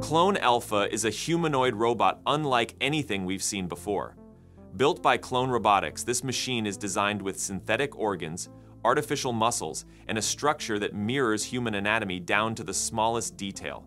Clone Alpha is a humanoid robot unlike anything we've seen before. Built by Clone Robotics, this machine is designed with synthetic organs, artificial muscles, and a structure that mirrors human anatomy down to the smallest detail.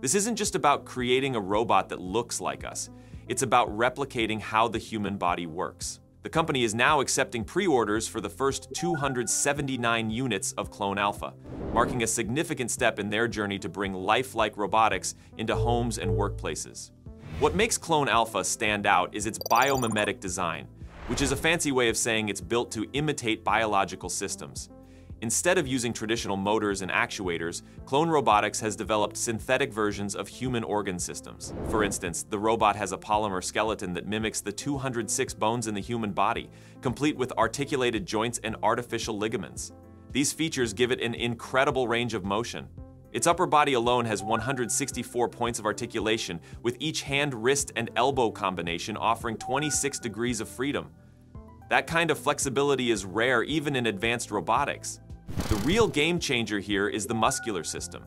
This isn't just about creating a robot that looks like us, it's about replicating how the human body works. The company is now accepting pre-orders for the first 279 units of Clone Alpha, marking a significant step in their journey to bring lifelike robotics into homes and workplaces. What makes Clone Alpha stand out is its biomimetic design, which is a fancy way of saying it's built to imitate biological systems. Instead of using traditional motors and actuators, Clone Robotics has developed synthetic versions of human organ systems. For instance, the robot has a polymer skeleton that mimics the 206 bones in the human body, complete with articulated joints and artificial ligaments. These features give it an incredible range of motion. Its upper body alone has 164 points of articulation, with each hand, wrist, and elbow combination offering 26 degrees of freedom. That kind of flexibility is rare even in advanced robotics. The real game changer here is the muscular system.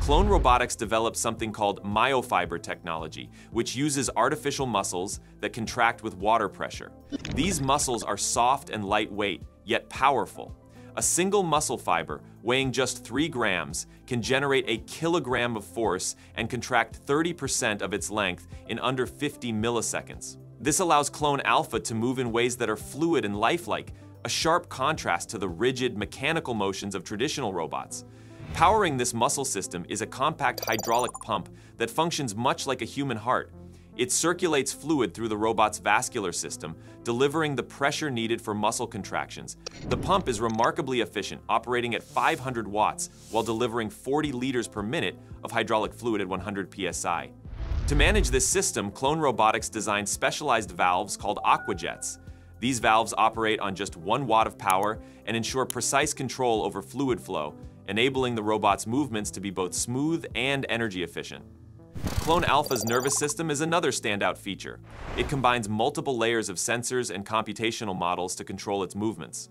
Clone Robotics developed something called myofiber technology, which uses artificial muscles that contract with water pressure. These muscles are soft and lightweight, yet powerful. A single muscle fiber, weighing just 3 grams, can generate a kilogram of force and contract 30% of its length in under 50 milliseconds. This allows Clone Alpha to move in ways that are fluid and lifelike, a sharp contrast to the rigid mechanical motions of traditional robots. Powering this muscle system is a compact hydraulic pump that functions much like a human heart. It circulates fluid through the robot's vascular system, delivering the pressure needed for muscle contractions. The pump is remarkably efficient, operating at 500 watts while delivering 40 liters per minute of hydraulic fluid at 100 psi. To manage this system, Clone Robotics designed specialized valves called aquajets. These valves operate on just one watt of power and ensure precise control over fluid flow, enabling the robot's movements to be both smooth and energy efficient. Clone Alpha's nervous system is another standout feature. It combines multiple layers of sensors and computational models to control its movements.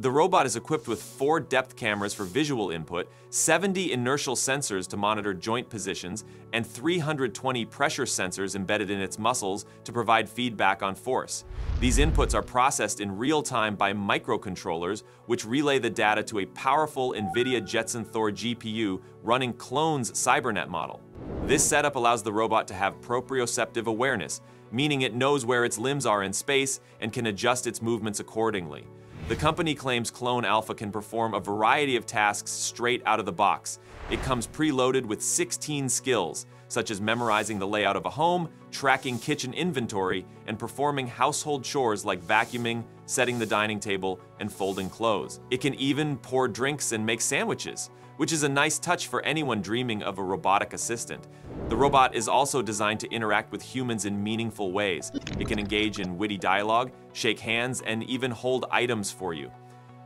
The robot is equipped with four depth cameras for visual input, 70 inertial sensors to monitor joint positions, and 320 pressure sensors embedded in its muscles to provide feedback on force. These inputs are processed in real time by microcontrollers, which relay the data to a powerful NVIDIA Jetson Thor GPU running Clone's CyberNet model. This setup allows the robot to have proprioceptive awareness, meaning it knows where its limbs are in space and can adjust its movements accordingly. The company claims Clone Alpha can perform a variety of tasks straight out of the box. It comes preloaded with 16 skills, such as memorizing the layout of a home, tracking kitchen inventory, and performing household chores like vacuuming, setting the dining table, and folding clothes. It can even pour drinks and make sandwiches, which is a nice touch for anyone dreaming of a robotic assistant. The robot is also designed to interact with humans in meaningful ways. It can engage in witty dialogue, shake hands, and even hold items for you.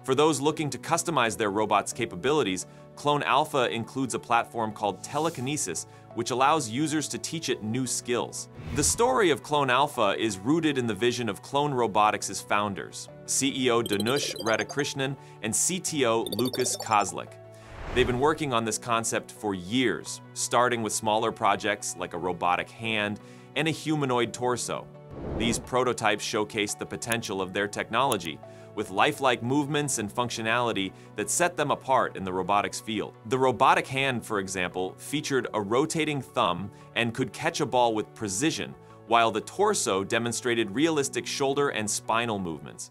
For those looking to customize their robot's capabilities, Clone Alpha includes a platform called Telekinesis, which allows users to teach it new skills. The story of Clone Alpha is rooted in the vision of Clone Robotics' founders, CEO Dhanush Radhakrishnan and CTO Lucas Kozlik. They've been working on this concept for years, starting with smaller projects like a robotic hand and a humanoid torso. These prototypes showcase the potential of their technology, with lifelike movements and functionality that set them apart in the robotics field. The robotic hand, for example, featured a rotating thumb and could catch a ball with precision, while the torso demonstrated realistic shoulder and spinal movements.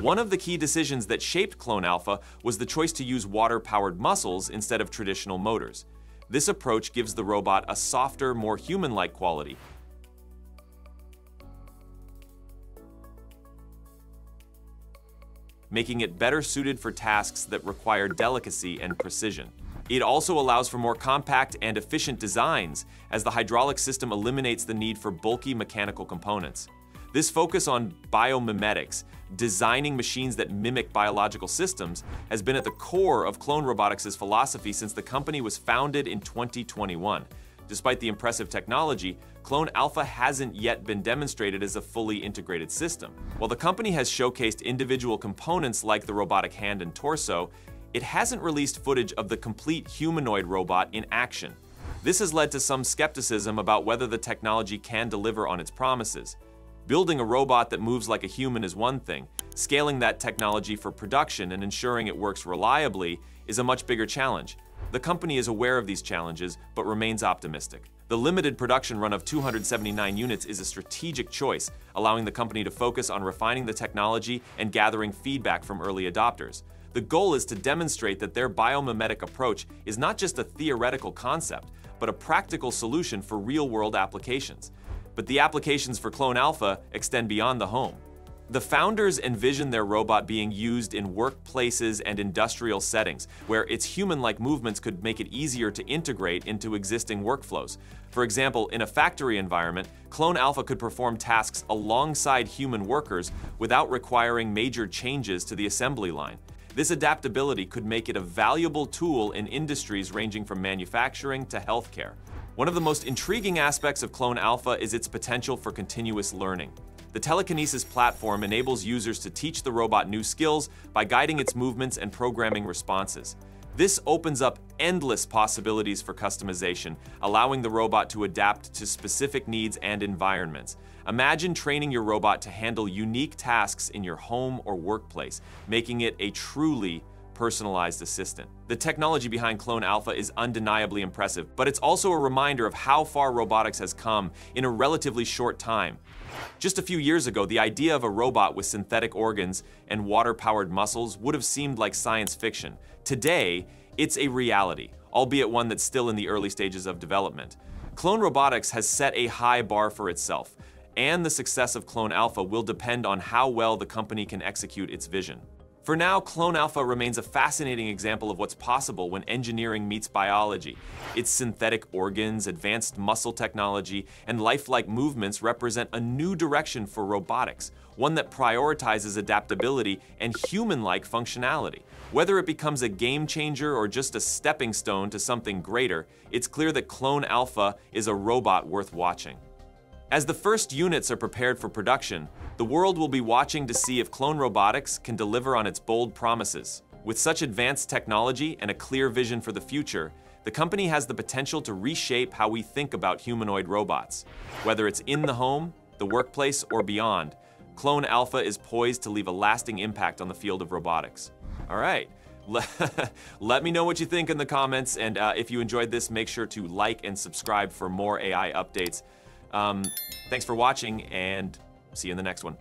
One of the key decisions that shaped Clone Alpha was the choice to use water-powered muscles instead of traditional motors. This approach gives the robot a softer, more human-like quality, making it better suited for tasks that require delicacy and precision. It also allows for more compact and efficient designs, as the hydraulic system eliminates the need for bulky mechanical components. This focus on biomimetics, designing machines that mimic biological systems, has been at the core of Clone Robotics' philosophy since the company was founded in 2021. Despite the impressive technology, Clone Alpha hasn't yet been demonstrated as a fully integrated system. While the company has showcased individual components like the robotic hand and torso, it hasn't released footage of the complete humanoid robot in action. This has led to some skepticism about whether the technology can deliver on its promises. Building a robot that moves like a human is one thing. Scaling that technology for production and ensuring it works reliably is a much bigger challenge. The company is aware of these challenges, but remains optimistic. The limited production run of 279 units is a strategic choice, allowing the company to focus on refining the technology and gathering feedback from early adopters. The goal is to demonstrate that their biomimetic approach is not just a theoretical concept, but a practical solution for real-world applications. But the applications for Clone Alpha extend beyond the home. The founders envision their robot being used in workplaces and industrial settings, where its human-like movements could make it easier to integrate into existing workflows. For example, in a factory environment, Clone Alpha could perform tasks alongside human workers without requiring major changes to the assembly line. This adaptability could make it a valuable tool in industries ranging from manufacturing to healthcare. One of the most intriguing aspects of Clone Alpha is its potential for continuous learning. The telekinesis platform enables users to teach the robot new skills by guiding its movements and programming responses. This opens up endless possibilities for customization, allowing the robot to adapt to specific needs and environments. Imagine training your robot to handle unique tasks in your home or workplace, making it a truly personalized assistant. The technology behind Clone Alpha is undeniably impressive, but it's also a reminder of how far robotics has come in a relatively short time. Just a few years ago, the idea of a robot with synthetic organs and water-powered muscles would have seemed like science fiction. Today, it's a reality, albeit one that's still in the early stages of development. Clone Robotics has set a high bar for itself, and the success of Clone Alpha will depend on how well the company can execute its vision. For now, Clone Alpha remains a fascinating example of what's possible when engineering meets biology. Its synthetic organs, advanced muscle technology, and lifelike movements represent a new direction for robotics, one that prioritizes adaptability and human-like functionality. Whether it becomes a game changer or just a stepping stone to something greater, it's clear that Clone Alpha is a robot worth watching. As the first units are prepared for production, the world will be watching to see if Clone Robotics can deliver on its bold promises. With such advanced technology and a clear vision for the future, the company has the potential to reshape how we think about humanoid robots. Whether it's in the home, the workplace, or beyond, Clone Alpha is poised to leave a lasting impact on the field of robotics. All right. Let me know what you think in the comments, and uh, if you enjoyed this, make sure to like and subscribe for more AI updates. Um, thanks for watching, and see you in the next one.